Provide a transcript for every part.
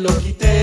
lo quité.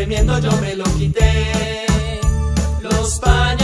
remiendo yo me lo quité. Los paños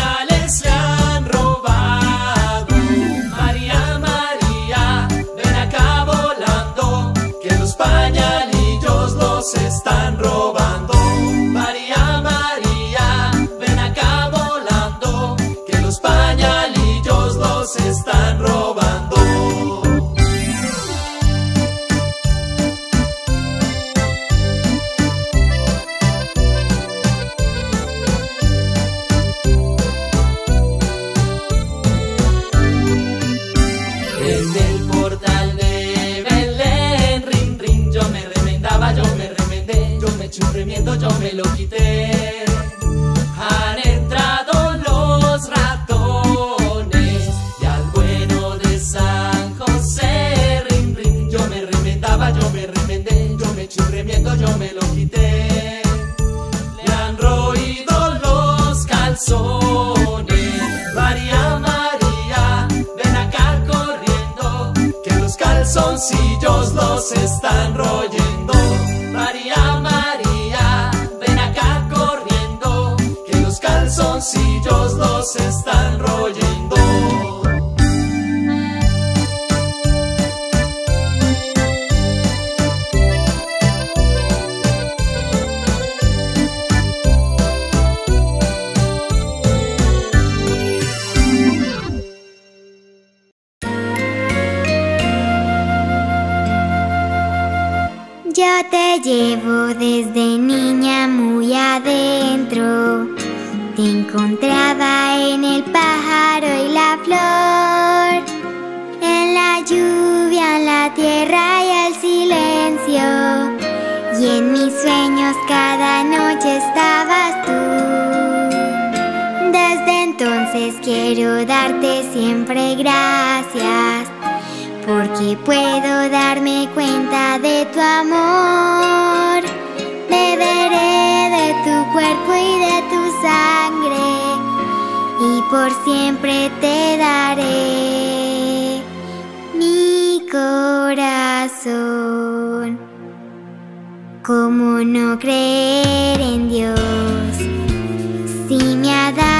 María, María, ven acá corriendo, que los calzoncillos los están. Desde niña muy adentro te encontraba en el pájaro y la flor, en la lluvia, en la tierra y el silencio. Y en mis sueños cada noche estabas tú. Desde entonces quiero darte siempre gracias porque puedo darme cuenta de tu amor. Cuerpo y de tu sangre, y por siempre te daré mi corazón. ¿Cómo no creer en Dios si me ha dado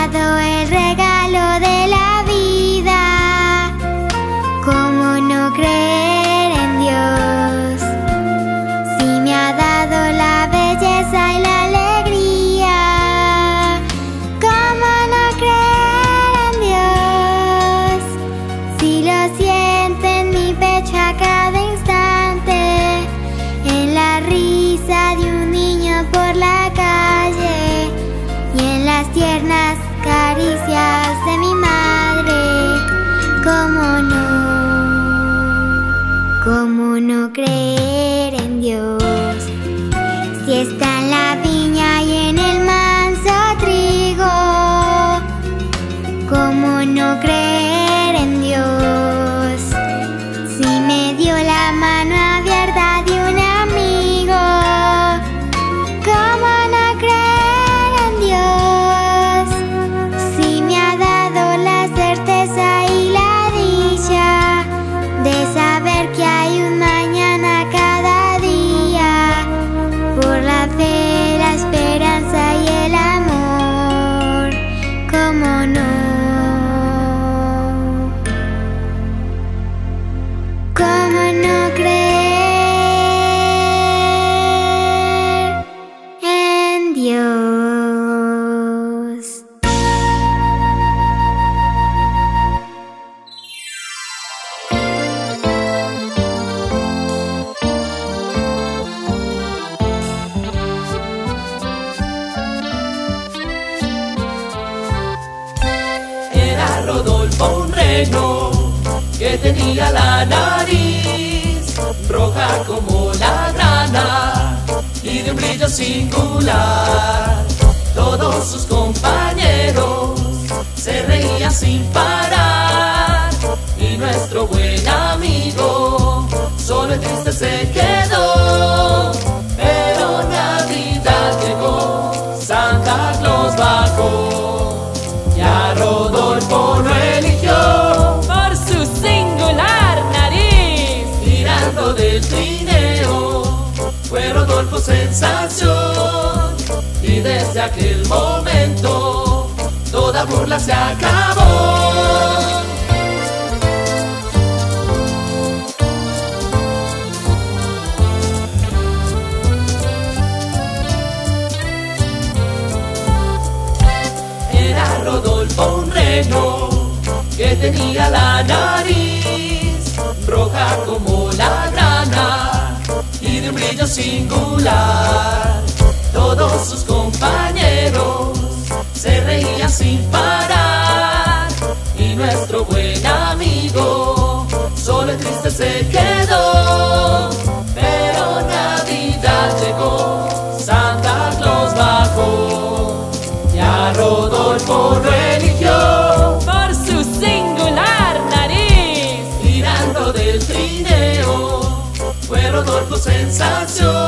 singular. Todos sus compañeros se reían sin parar y nuestro buen amigo solo y desde aquel momento toda burla se acabó. Era Rodolfo un reno que tenía la nariz roja como la grana y de un brillo singular. Todos sus compañeros se reían sin parar y nuestro buen amigo solo y triste se quedó. Pero Navidad llegó, Santa Claus bajó y a Rodolfo eligió. Por su singular nariz. Tirando del trineo fue Rodolfo sensación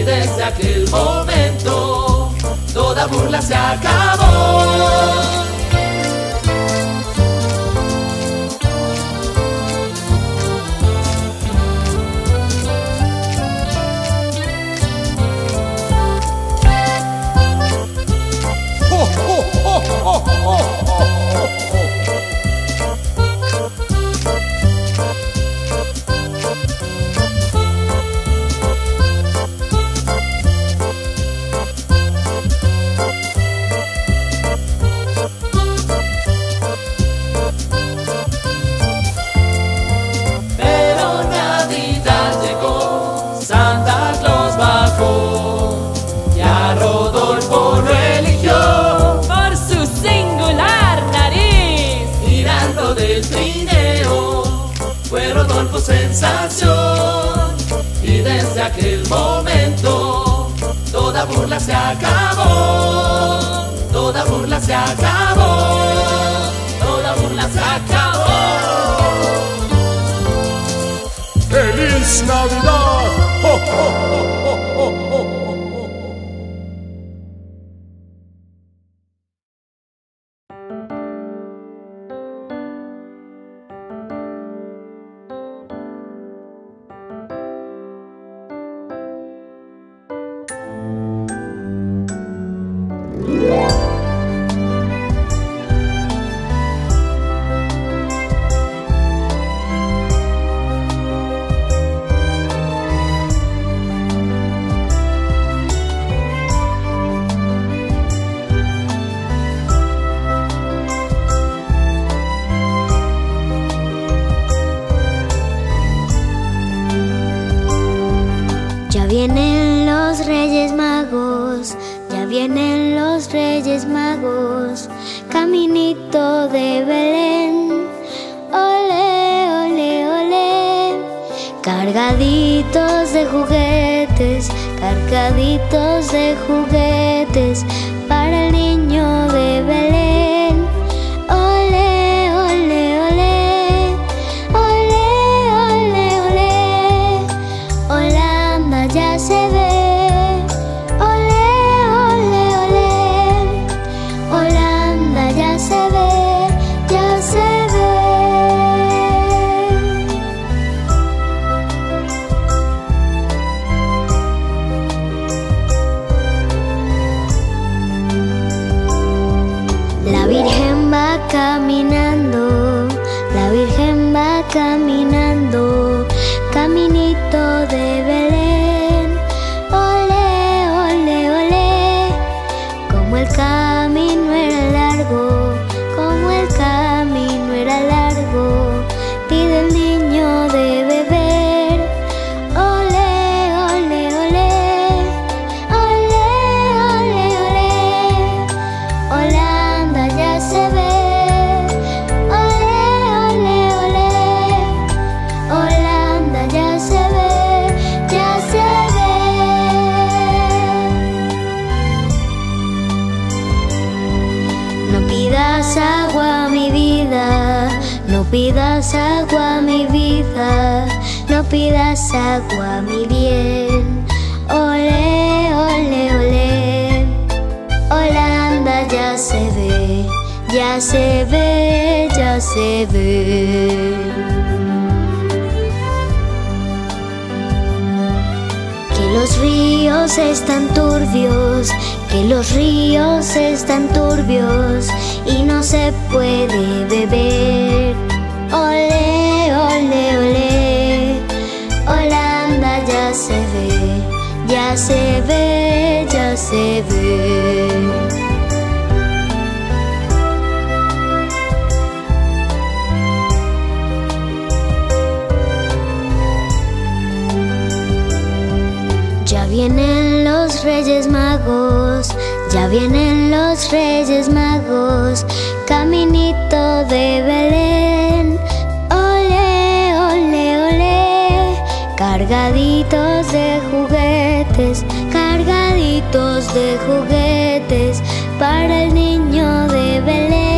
y desde aquel momento toda burla se acabó. se ve, ya se ve, ya se ve. Que los ríos están turbios, que los ríos están turbios y no se puede beber. Ole, ole, ole, Holanda ya se ve, ya se ve, ya se ve. vienen los reyes magos, ya vienen los reyes magos, caminito de Belén. Ole, ole, ole, cargaditos de juguetes, cargaditos de juguetes para el niño de Belén.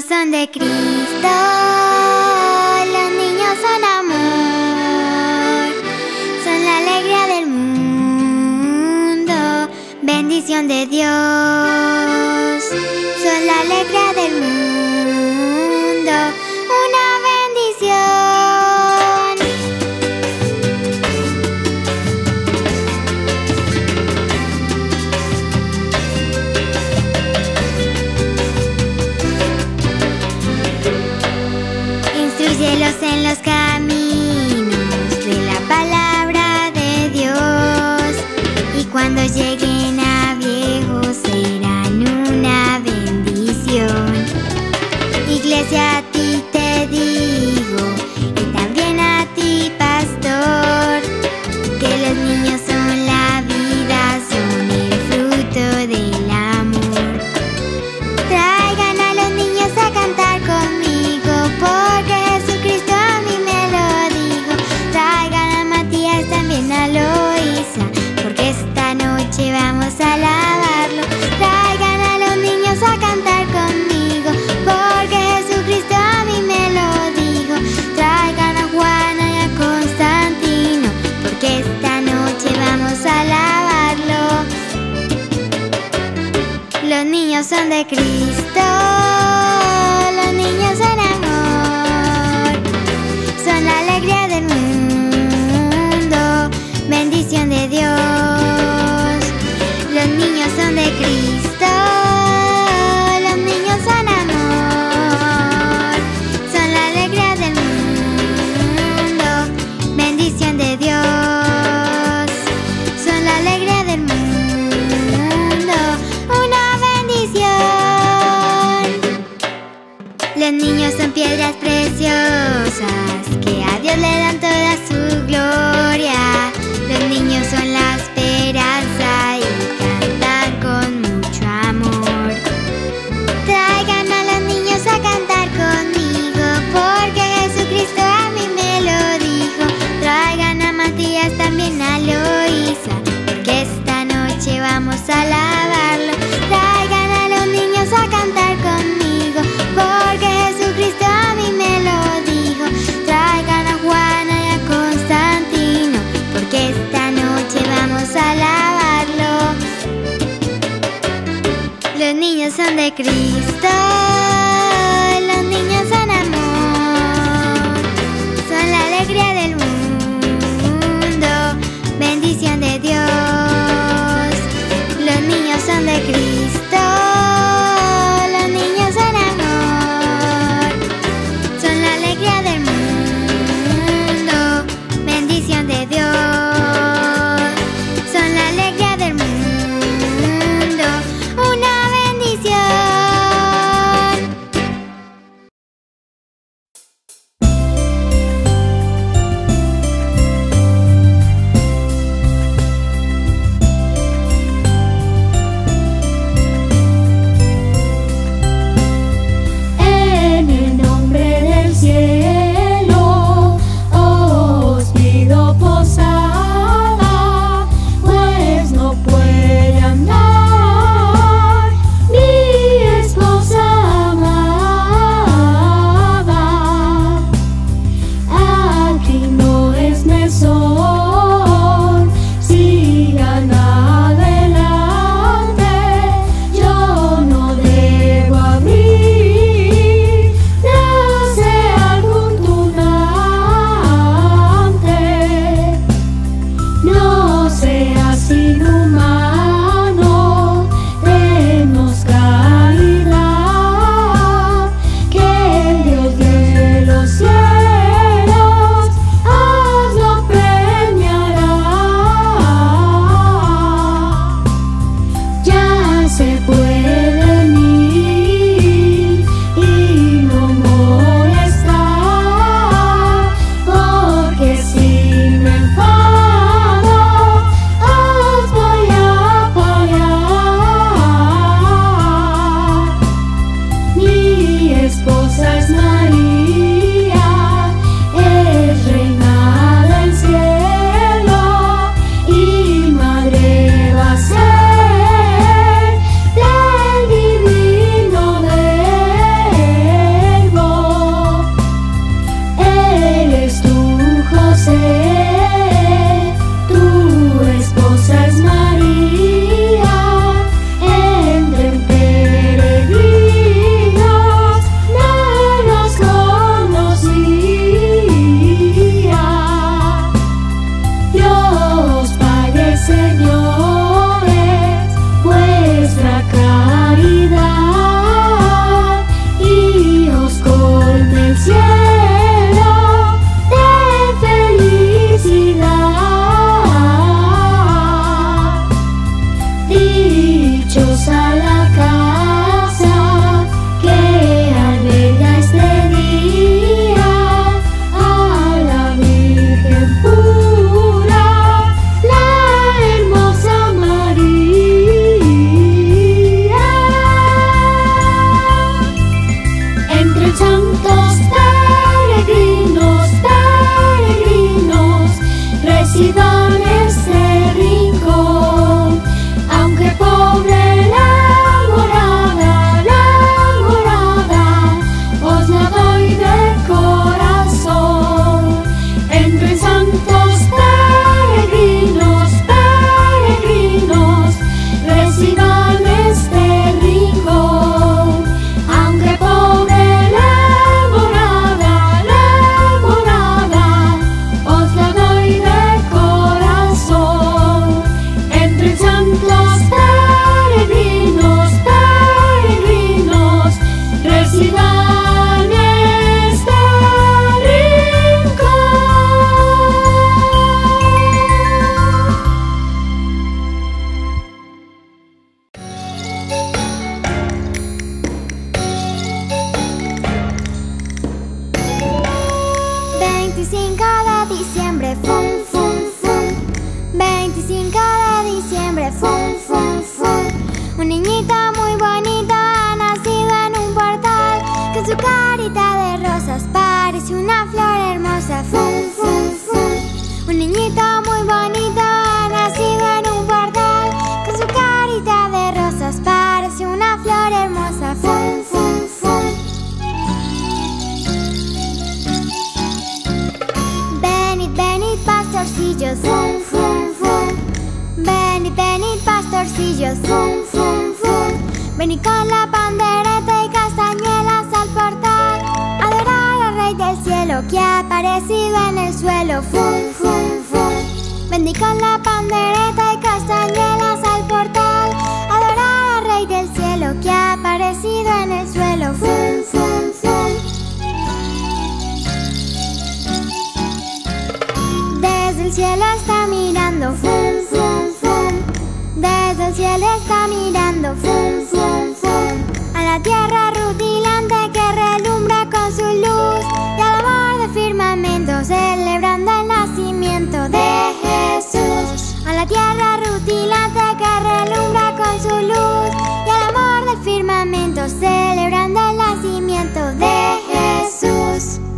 son de Cristo, los niños son amor, son la alegría del mundo, bendición de Dios. than me. Pastorcillos, fum, fum, fum. Con la pandereta y castañuelas al portal. Adorar al Rey del cielo que ha aparecido en el suelo, fum, fum, fum. Venid con la pandereta y castañuelas al portal. Adorar al Rey del cielo que ha aparecido en el suelo, fum, fum, fum. Desde el cielo está mirando, fum, fum. Desde el cielo está mirando, fum, fum, fum. A la tierra rutilante que relumbra con su luz. Y al amor de firmamento celebrando el nacimiento de Jesús. A la tierra rutilante que relumbra con su luz. Y al amor del firmamento celebrando el nacimiento de Jesús.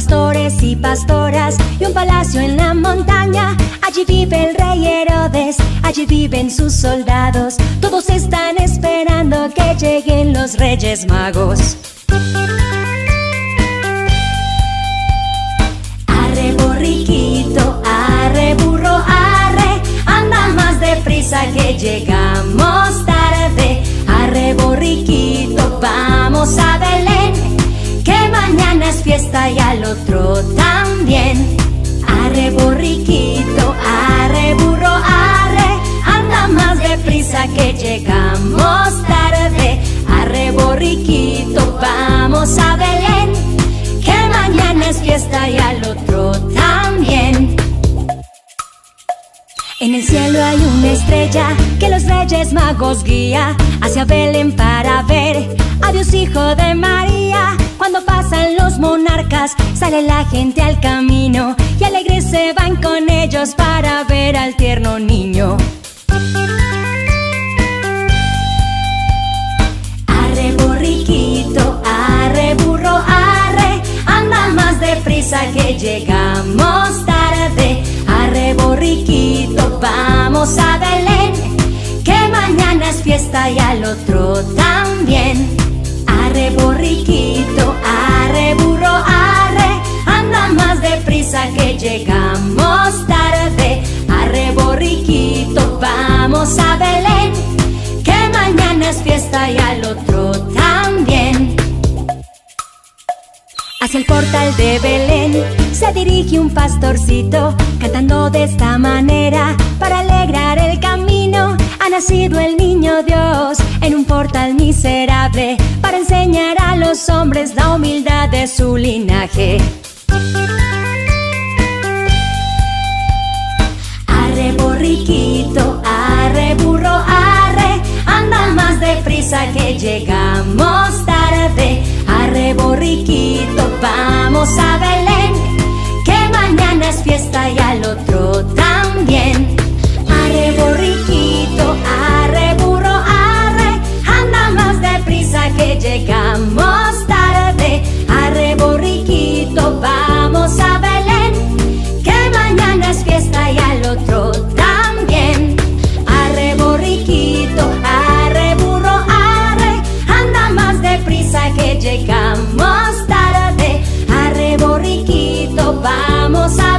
Pastores y pastoras y un palacio en la montaña. Allí vive el rey Herodes, allí viven sus soldados. Todos están esperando que lleguen los reyes magos. Arre borriquito, arre burro, arre, anda más deprisa que llegamos también. Arre borriquito, arre burro, arre, anda más deprisa que llegamos tarde. Arre borriquito, vamos a Belén, que mañana es fiesta y al otro también. En el cielo hay una estrella que los reyes magos guía hacia Belén para ver a Dios hijo de María. Cuando pasan los monarcas, sale la gente al camino y alegres se van con ellos para ver al tierno niño. Arre borriquito, arre burro, arre, anda más deprisa que llegamos tarde. Arre borriquito, vamos a Belén, que mañana es fiesta y al otro también. Arre borriquito, vamos a Belén, que mañana es fiesta y al otro también. Hacia el portal de Belén se dirige un pastorcito cantando de esta manera para alegrar el camino. Ha nacido el niño Dios en un portal miserable para enseñar a los hombres la humildad de su linaje. Arre borriquito, arre burro, arre, anda más deprisa que llegamos tarde. Arre borriquito, vamos a Belén, que mañana es fiesta y al otro también. Arre borriquito, arre burro, arre, anda más deprisa que llegamos tarde. Arre borriquito, vamos a Belén, llegamos tarde. Arre borriquito, vamos a